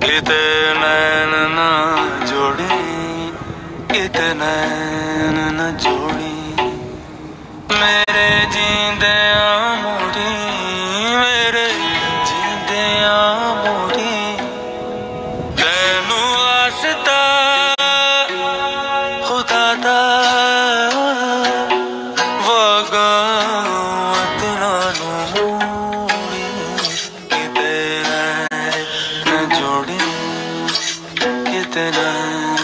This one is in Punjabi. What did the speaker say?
ਕਿਤੇ ਨੈਣ ਨਾ ਜੋੜੀ, ਕਿਤੇ ਨੈਣ ਨਾ ਜੋੜੀ। ਮੇਰੇ ਜਿੰਦੇ ਆ ਮੋੜੀ, ਮੇਰੇ ਜਿੰਦੇ ਆ ਮੋੜੀ। ਤੈਨੂੰ ਆਸਤਾ ਖੁਦਾ ਦਾ ਵਗਾ ਤੇਰਾ ਨੂੰ Qué tenaz.